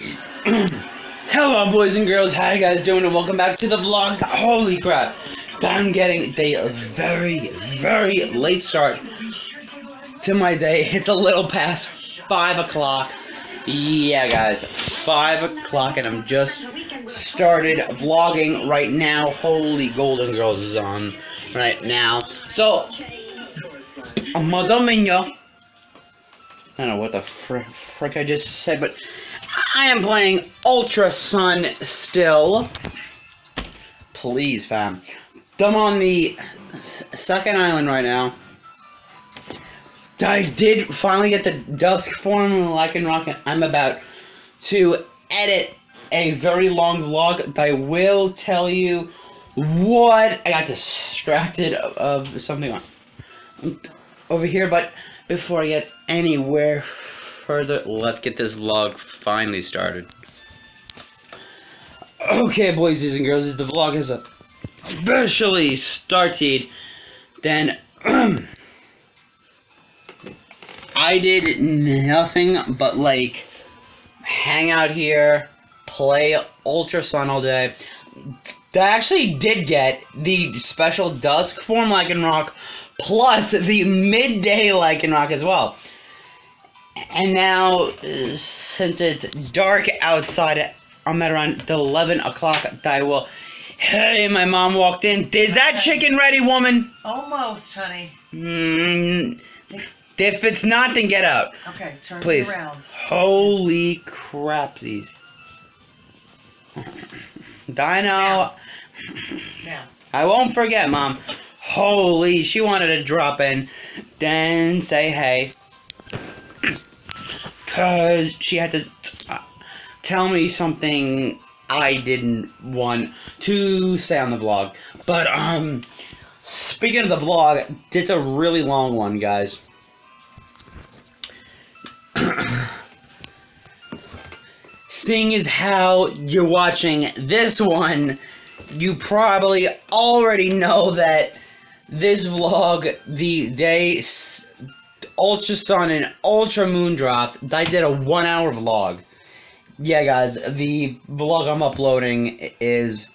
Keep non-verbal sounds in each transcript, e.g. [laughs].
[clears throat] Hello, boys and girls. How you guys doing? And welcome back to the vlogs. Holy crap! I'm getting a very, very late start to my day. It's a little past five o'clock. Yeah, guys, five o'clock, and I'm just started vlogging right now. Holy Golden Girls is on right now. So, Madame Mignon. I don't know what the frick I just said, but I am playing Ultra Sun still. Please, fam. I'm on the second island right now. I did finally get the dusk form Lycanroc. And I'm about to edit a very long vlog. I will tell you what I got distracted of, of something on, over here, but before I get anywhere further, let's get this vlog finally started. Okay, boys and girls, the vlog is officially started. Then [clears throat] I did nothing but like hang out here, play Ultra Sun all day. I actually did get the special Dusk form Lycanroc plus the midday Lycanroc as well. And now, since it's dark outside, I'm at around the 11 o'clock. I will. Hey, my mom walked in. Is that chicken ready, woman? Almost, honey. Mm, if it's not, then get out. Okay, turn Please. around. Holy crapsies. Dino. Now. I won't forget, Mom. Holy, she wanted to drop in, then say hey. [coughs] Because she had to uh, tell me something I didn't want to say on the vlog. But, um, speaking of the vlog, it's a really long one, guys. [coughs] Seeing as how you're watching this one, you probably already know that this vlog, the day Ultra Sun and Ultra Moon dropped, I did a one hour vlog. Yeah, guys, the vlog I'm uploading is.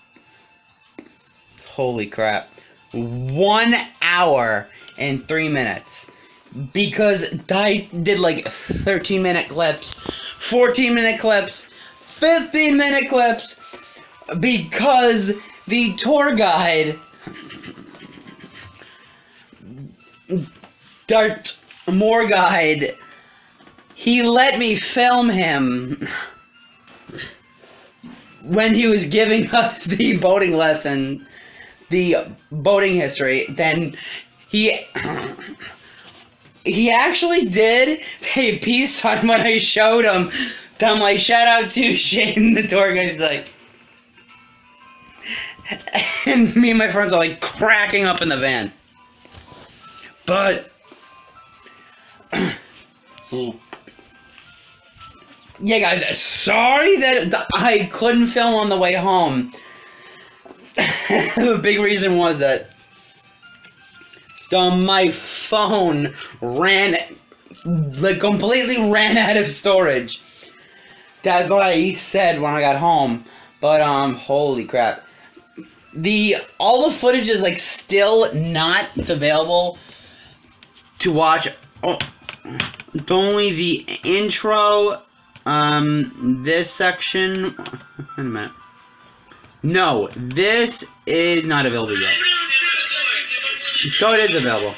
Holy crap. One hour and three minutes. Because I did like 13 minute clips, 14 minute clips, 15 minute clips, because the tour guide Dart Moore guide he let me film him when he was giving [laughs] us the boating lesson the boating history. Then he he actually did a peace sign when I showed him. I'm like shout out to Shane the tour guide. He's like [laughs] and me and my friends are like cracking up in the van. But [clears throat] yeah, guys, sorry that I couldn't film on the way home. [laughs] the big reason was that um, my phone ran like completely ran out of storage. That's what I said when I got home. But um, holy crap the all the footage is like still not available to watch. Oh, only the intro, um, this section. Wait a minute. No, this is not available yet. So it is available.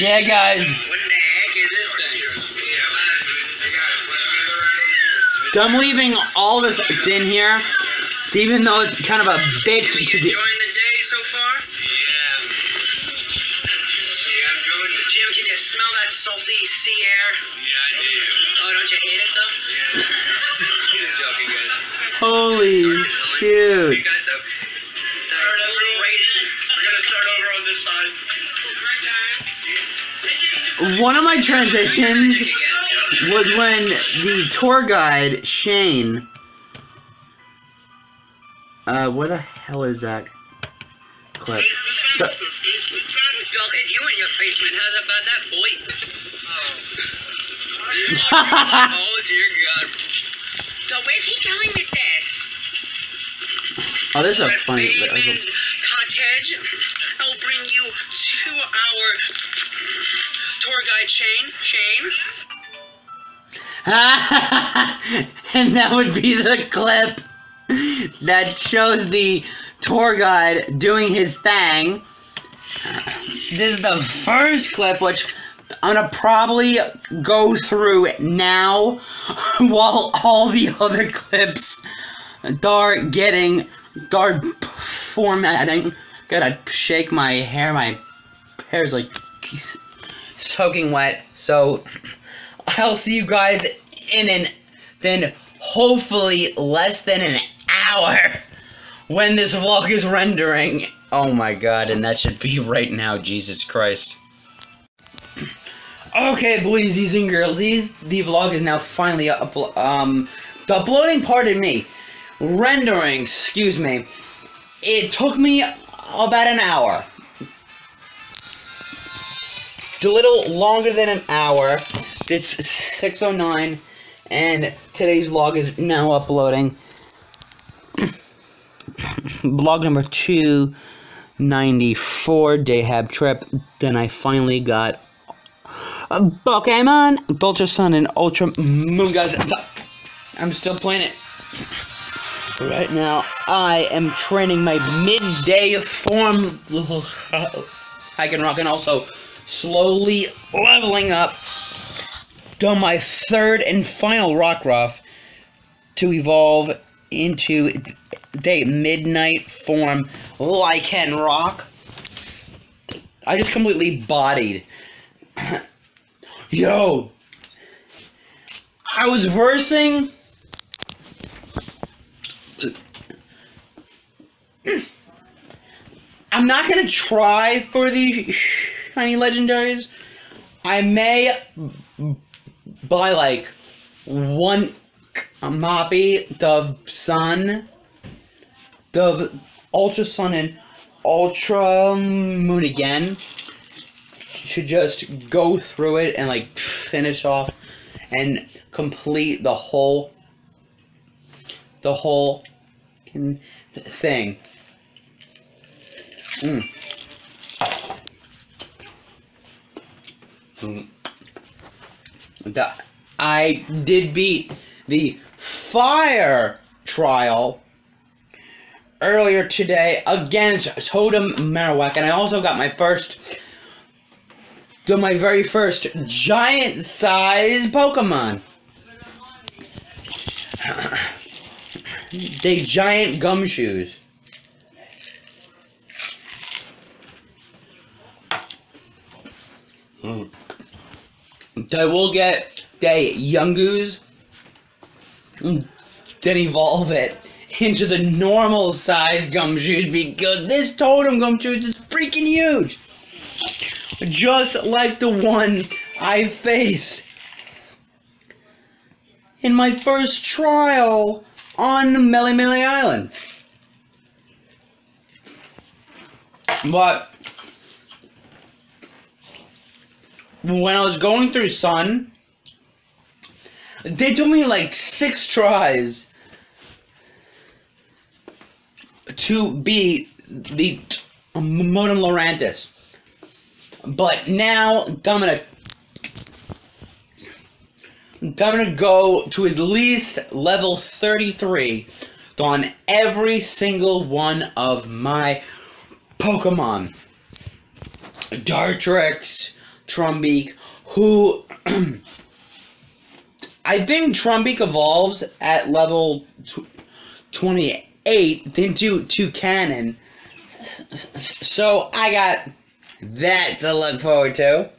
Holy guys, I'm leaving all this in here, even though it's kind of a bitch You to do. enjoying the day so far? Yeah. Yeah, I'm doing. Jim, can you smell that salty sea air? Yeah, I do. Oh, don't you hate it though? Yeah. [laughs] Just joking, guys. Holy You shoot. guys, so. Alright, everyone. We're gonna start over on this side. One of my transitions Again. Was when the tour guide Shane. Uh, where the hell is that clip? The- I'll hit you in your basement. How's about that, boy? [laughs] oh, dear God. So where's he going with this? oh, this is a funny. Bateman's cottage. I'll bring you to our tour guide, Shane. Shane? [laughs] and that would be the clip that shows the tour guide doing his thing. This is the first clip, which I'm gonna probably go through now [laughs] while all the other clips are getting are formatting. Gotta shake my hair. My hair's like soaking wet. So I'll see you guys in an then hopefully less than an hour when this vlog is rendering. Oh my god, and that should be right now, Jesus Christ. Okay, boysies and girlsies, the vlog is now finally up. Um, the uploading, pardon me, rendering, excuse me. It took me about an hour. A little longer than an hour. It's 6.09, and today's vlog is now uploading. [coughs] vlog number 294, Dayhab trip. Then I finally got a Pokemon, Ultra Sun and Ultra Moon, guys. I'm still playing it. Right now, I am training my midday form. [laughs] Lycanroc and also slowly leveling up. Done my third and final Rockruff to evolve into the midnight form Lycanroc. I just completely bodied. Yo! I was versing. I'm not gonna try for the shiny legendaries. I may buy like one Moppy, Dove Sun, Dove Ultra Sun, and Ultra Moon again. Should just go through it and like finish off and complete the whole the whole thing. Mm. The, I did beat the fire trial earlier today against Totem Marowak, and I also got my first, my very first giant size Pokemon. the giant Gumshoos. Mm. I will get the Yungoos, then evolve it into the normal size Gumshoos because this totem Gumshoos is freaking huge. Just like the one I faced in my first trial on Melemele Island. But when I was going through Sun, they took me like six tries to beat the Modem Lurantis. But now I'm gonna I'm gonna go to at least level 33 on every single one of my Pokemon. Dartrix, Trumbeak, who [clears throat] I think Trumbeak evolves at level tw 28 into Toucannon. So I got that to look forward to.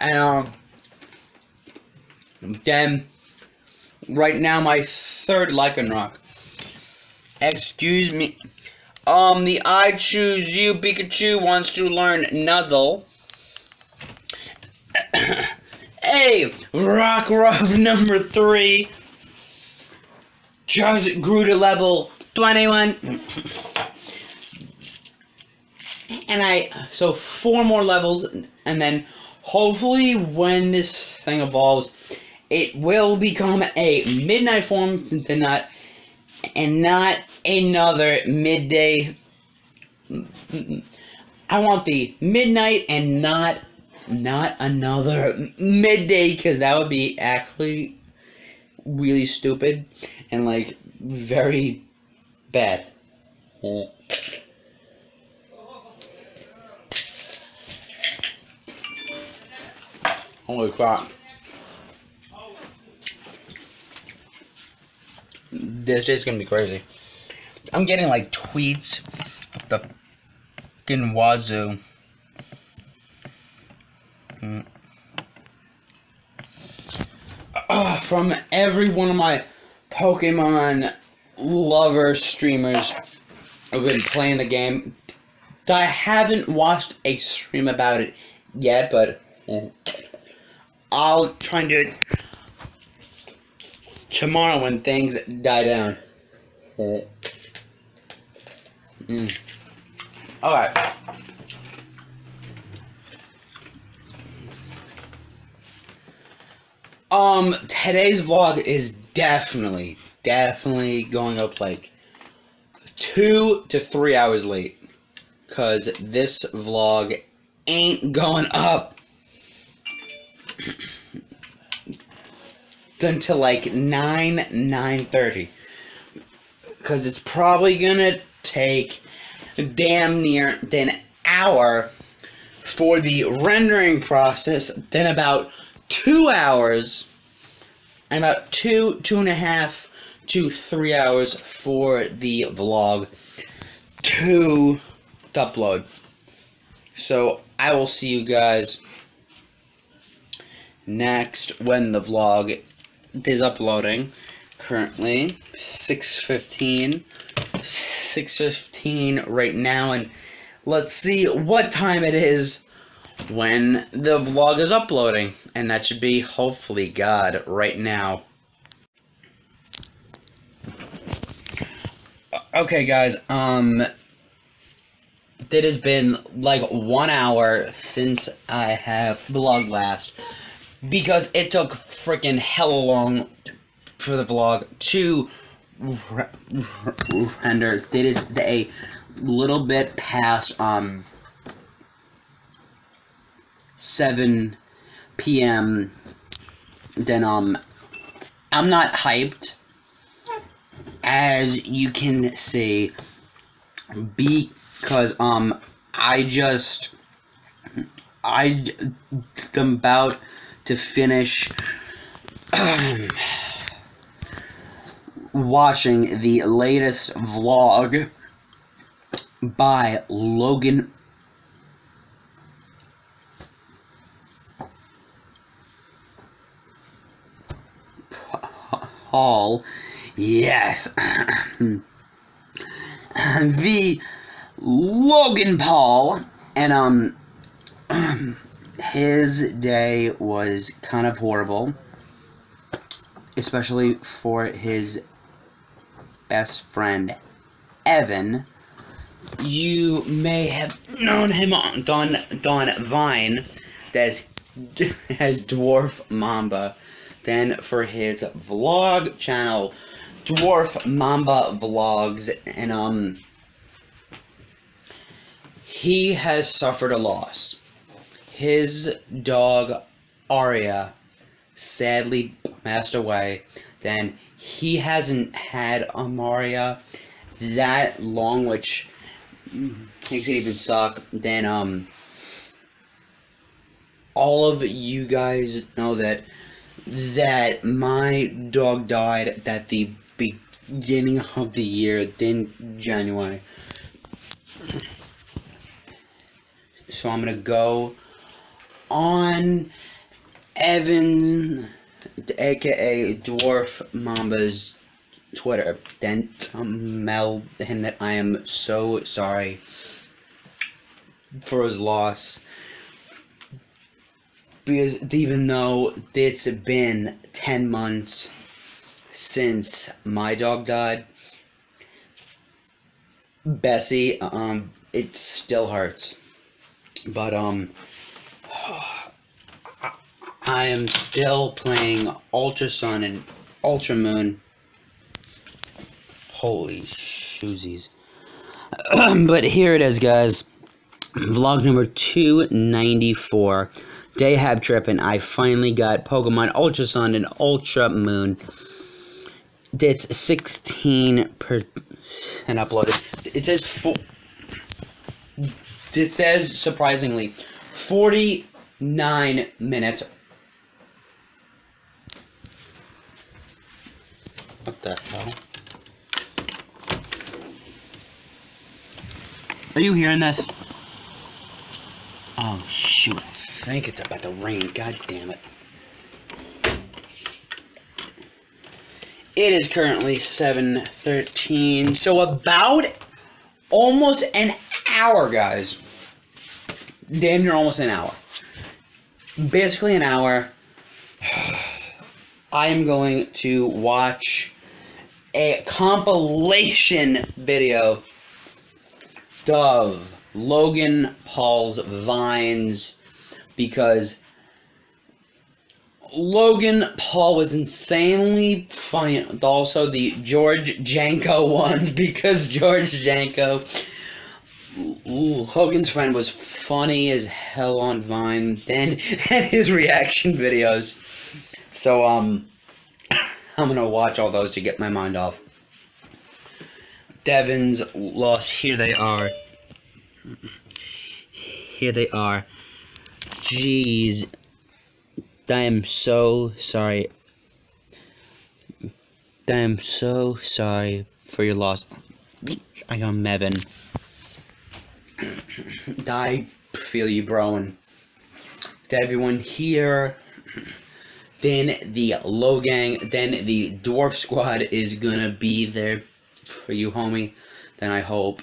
And um, then right now my third Lycanroc. Excuse me. Um, the I choose you Pikachu wants to learn Nuzzle. [coughs] a Rockruff [laughs] number three. Just grew to level 21. [coughs] And I, so four more levels, and then hopefully when this thing evolves, it will become a midnight form, then not, and not another midday. I want the midnight and not, not another midday, because that would be actually really stupid and like very bad. Holy crap. This is gonna be crazy. I'm getting like tweets of the fucking wazoo. Mm. uh, from every one of my Pokemon lover streamers who've been playing the game. I haven't watched a stream about it yet, but I'll try and do it tomorrow when things die down. Mm. Alright. Um, today's vlog is definitely, definitely going up like two to three hours late. Cause this vlog ain't going up [clears throat] until like 9, 9.30. Cause it's probably gonna take damn near an hour for the rendering process, then about two hours, and about two, two and a half to three hours for the vlog to upload. So I will see you guys next when the vlog is uploading. Currently 6:15, 6:15 right now, and let's see what time it is when the vlog is uploading, and that should be hopefully God right now. Okay, guys. Um, it has been like one hour since I have vlogged last because it took freaking hella long for the vlog to render. It is a little bit past um 7 p.m. Then um I'm not hyped as you can see because um I just I am about to finish [clears throat] watching the latest vlog by Logan Paul. Yes. [clears throat] the Logan Paul and um [clears throat] his day was kind of horrible especially for his best friend Evan you may have known him on Don Don Vine as [laughs] as Dwarf Mamba then for his vlog channel Dwarf Mamba Vlogs and um he has suffered a loss. His dog Aria sadly passed away. Then he hasn't had a Maria that long, which makes it even suck. Then um all of you guys know that that my dog died at the beginning of the year, then January. So I'm gonna go on Evan, aka Dwarf Mamba's Twitter, then tell him that I am so sorry for his loss. because even though it's been 10 months since my dog died, Bessie, um, it still hurts. But, um, I am still playing Ultra Sun and Ultra Moon. Holy shoesies. [clears throat] but here it is, guys. Vlog number 294. Dayhab trip, and I finally got Pokemon Ultra Sun and Ultra Moon. It's 16 per and uploaded. It says. It says surprisingly, 49 minutes. What the hell? Are you hearing this? Oh shoot! I think it's about to rain. God damn it! It is currently 7.13, so about almost an hour, guys. Damn near almost an hour. Basically an hour. I am going to watch a compilation video of Logan Paul's Vines because Logan Paul was insanely funny. Also, the George Janko [laughs] one because George Janko, ooh, Logan's friend, was funny as hell on Vine. Then [laughs] and his reaction videos. So um, [coughs] I'm gonna watch all those to get my mind off. Devon's lost. Here they are. Here they are. Jeez. I am so sorry. I am so sorry for your loss. I got Mevin. I feel you, bro, and to everyone here. Then the Logang, then the dwarf squad is gonna be there for you, homie. Then I hope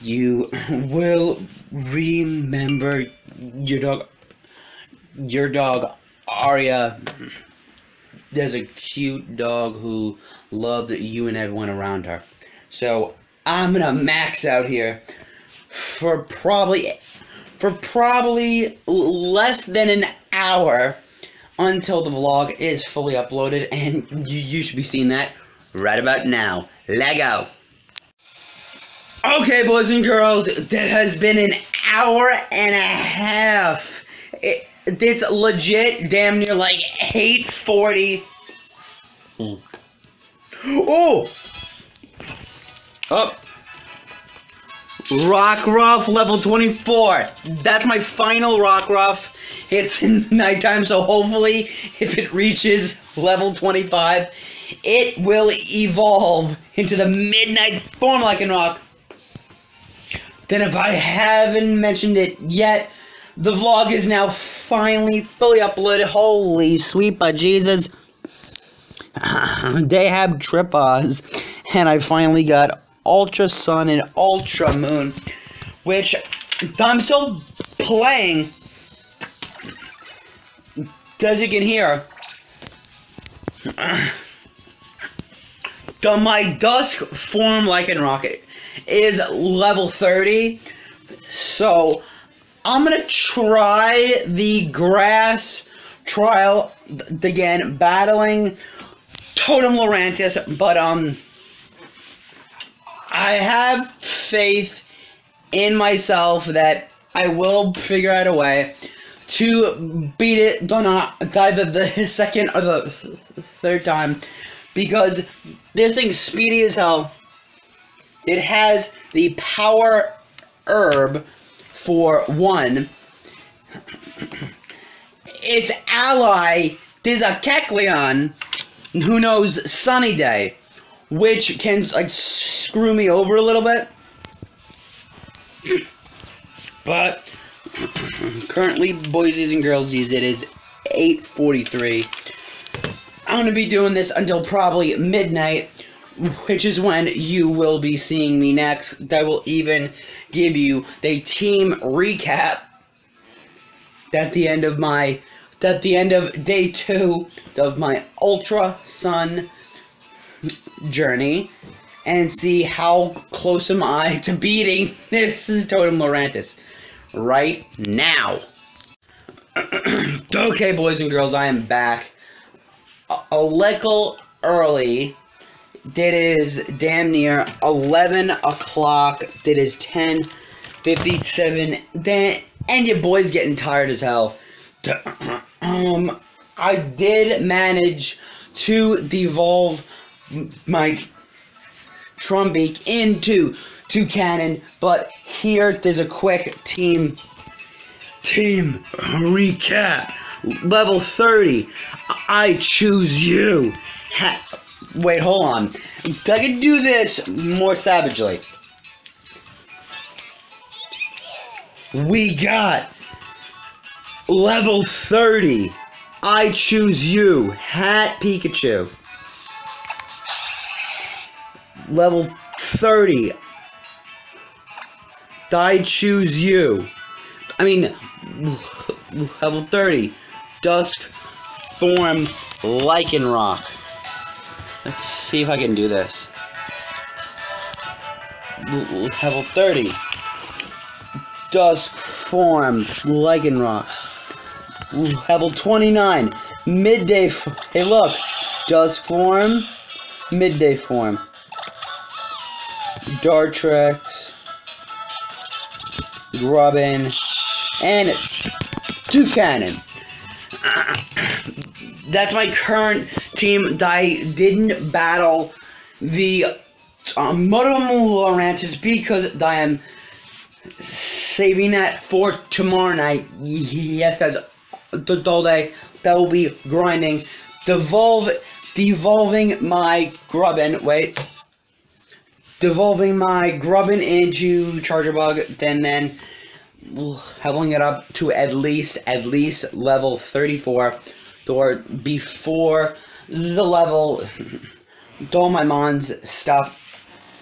you will remember your dog your dog Arya there's a cute dog who loved you and everyone around her so I'm gonna max out here for probably for probably less than an hour until the vlog is fully uploaded and you, you should be seeing that right about now Lego Okay, boys and girls, that has been an hour and a half. It, it's legit damn near like 840. Oh! Oh! Rockruff level 24. That's my final Rockruff. It's in [laughs] nighttime, so hopefully, if it reaches level 25, it will evolve into the midnight form Lycanroc. Then if I haven't mentioned it yet, the vlog is now finally fully uploaded. Holy sweet but Jesus. [laughs] Dayhab Tripos. And I finally got Ultra Sun and Ultra Moon. Which I'm still playing. As you can hear. The my dusk form like an rocket is level 30. So I'm gonna try the grass trial again, battling Totem Lurantis, but um I have faith in myself that I will figure out a way to beat it do not either the [laughs] second or the third time because this thing's speedy as hell it has the power herb for one. Its ally is a Kecleon who knows Sunny Day, which can like screw me over a little bit. But currently, boys and girls, it is 8:43. I'm gonna be doing this until probably midnight which is when you will be seeing me next. I will even give you the team recap at the end of my at the end of day two of my Ultra Sun journey and see how close am I to beating [laughs] this is Totem Lurantis right now. [clears throat] okay, boys and girls, I am back. A, a little early. That is damn near 11 o'clock. That is 10.57. Then, and your boy's getting tired as hell. [clears throat] Um, I did manage to devolve my Trumbeak into Toucannon, but here there's a quick team team recap. Level 30. I choose you. Ha Wait, hold on. I can do this more savagely. We got level 30. I choose you. Hat Pikachu. Level 30. I choose you. I mean, [laughs] level 30. Dusk form Lycanroc. Let's see if I can do this. Level 30. Dusk form Lycanroc. Level 29. Midday. Hey, look. Dusk form. Midday form. Dartrix. Grubbin. And Toucannon. That's my current team. I didn't battle the um, Lurantis because I am saving that for tomorrow night. Yes, guys, the all day that will be grinding, devolve, devolving my Grubbin. Wait, devolving my Grubbin into Charjabug. Then, then leveling it up to at least at least level 34 or before the level all my mons stop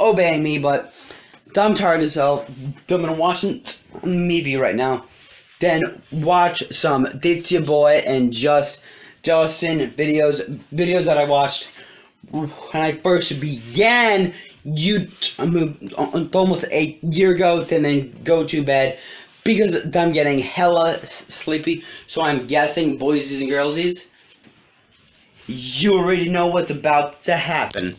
obeying me but I'm tired as hell I'm gonna watch right now then watch some It's Your Boy and Just Justin videos videos that I watched when I first began you almost a year ago to then go to bed because I'm getting hella sleepy. So I'm guessing, boysies and girlsies, you already know what's about to happen.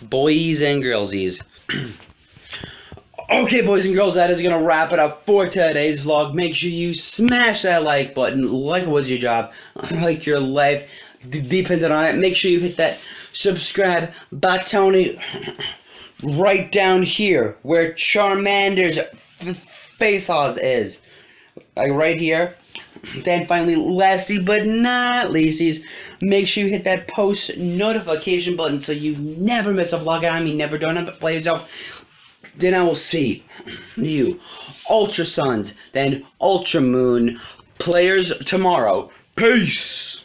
Boys and girlsies. [clears throat] okay, boys and girls, that is going to wrap it up for today's vlog. Make sure you smash that like button, like it was your job, [laughs] like your life depended on it. Make sure you hit that subscribe button [laughs] right down here where Charmander's face is. Like right here. [clears throat] Then finally, lastly but not leasties, make sure you hit that post notification button so you never miss a vlog. I mean, never don't play yourself. Then I will see [clears throat] you, Ultra Suns, then Ultra Moon players tomorrow. Peace!